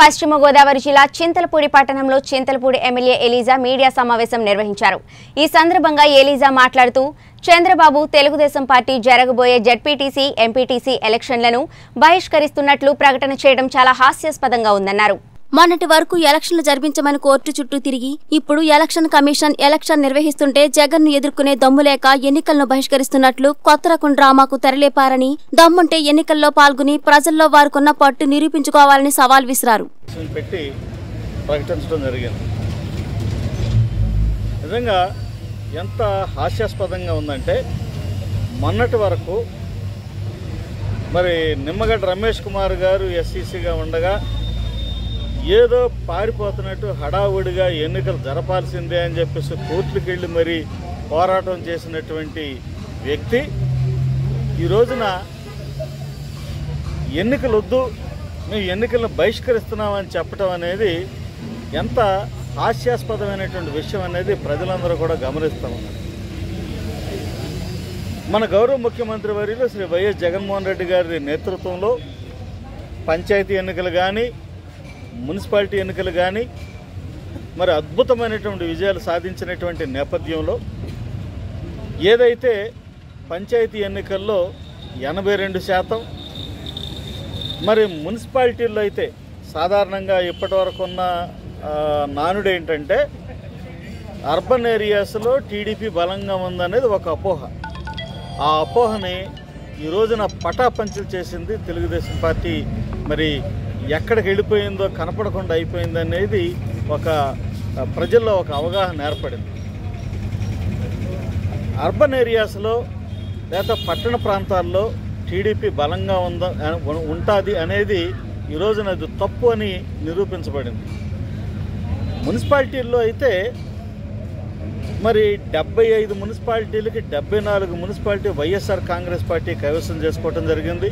పశ్చిమ గోదావరి జిల్లా చింతలపూడి పట్టణంలో చింతలపూడి ఎమ్మెల్యే ఎలీజా మీడియా సమావేశం నిర్వహించారు. ఈ సందర్భంగా ఎలీజా మాట్లాడుతూ చంద్రబాబు తెలుగుదేశం పార్టీ జరగబోయే జడ్పీటీసీ ఎంపీటీసీ ఎలక్షన్లను బహిష్కరిస్తున్నట్లు ప్రకటన చేయడం చాలా హాస్యాస్పదంగా ఉందన్నారు. మొన్నటి వరకు ఎలక్షన్లు జరిపించమని కోర్టు చుట్టూ తిరిగి ఇప్పుడు ఎలక్షన్ కమిషన్ ఎలక్షన్ నిర్వహిస్తుంటే జగన్ను ఎదుర్కొనే దమ్ము లేక ఎన్నికలను బహిష్కరిస్తున్నట్లు కొత్త రకం డ్రామాకు తెరలేపారని దమ్ముంటే ఎన్నికల్లో పాల్గొని ప్రజల్లో వారికున్న పట్టు నిరూపించుకోవాలని సవాల్ విసిరారు. పెట్టి నిజంగా ఎంత హాస్యాస్పదంగా ఉందంటే మొన్నటి వరకు మరి నిమ్మగడ్డ రమేష్ కుమార్ గారు ఎస్సీసీగా ఉండగా ఏదో పారిపోతున్నట్టు హడావుడిగా ఎన్నికలు జరపాల్సిందే అని చెప్పేసి కోర్టుకు వెళ్ళి మరీ పోరాటం చేసినటువంటి వ్యక్తి ఈ రోజున ఎన్నికలు వద్దు మేము ఎన్నికలను బహిష్కరిస్తున్నామని చెప్పడం అనేది ఎంత హాస్యాస్పదమైనటువంటి విషయం అనేది ప్రజలందరూ కూడా గమనిస్తూ ఉన్నారు. మన గౌరవ ముఖ్యమంత్రి వర్యులు శ్రీ వైఎస్ జగన్మోహన్ రెడ్డి గారి నేతృత్వంలో పంచాయతీ ఎన్నికలు కానీ మున్సిపాలిటీ ఎన్నికలు కానీ మరి అద్భుతమైనటువంటి విజయాలు సాధించినటువంటి నేపథ్యంలో ఏదైతే పంచాయతీ ఎన్నికల్లో ఎనభై రెండు శాతం మరి మున్సిపాలిటీల్లో అయితే సాధారణంగా ఇప్పటివరకు ఉన్న నానుడు ఏంటంటే అర్బన్ ఏరియాస్లో టీడీపీ బలంగా ఉందనేది ఒక అపోహ. ఆ అపోహని ఈ రోజున పటాపంచలు చేసింది తెలుగుదేశం పార్టీ. మరి ఎక్కడికి వెళ్ళిపోయిందో కనపడకుండా అయిపోయింది అనేది ఒక ప్రజల్లో ఒక అవగాహన ఏర్పడింది. అర్బన్ ఏరియాస్లో లేదా పట్టణ ప్రాంతాల్లో టీడీపీ బలంగా ఉందా ఉంటుంది అనేది ఈ అది తప్పు అని నిరూపించబడింది. మున్సిపాలిటీల్లో అయితే మరి డెబ్బై ఐదు మున్సిపాలిటీలకి డెబ్బై నాలుగు మున్సిపాలిటీ వైఎస్ఆర్ కాంగ్రెస్ పార్టీ కైవసం చేసుకోవటం జరిగింది.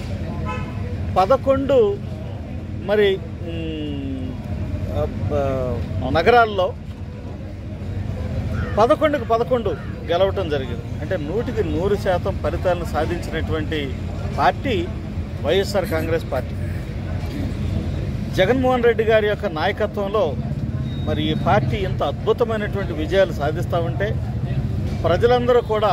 పదకొండు మరి నగరాల్లో పదకొండుకు పదకొండు గెలవటం జరిగింది. అంటే నూటికి నూరు శాతం ఫలితాలను సాధించినటువంటి పార్టీ వైఎస్ఆర్ కాంగ్రెస్ పార్టీ. జగన్మోహన్ రెడ్డి గారి యొక్క నాయకత్వంలో మరి ఈ పార్టీ ఇంత అద్భుతమైనటువంటి విజయాలు సాధిస్తూ ఉంటే ప్రజలందరూ కూడా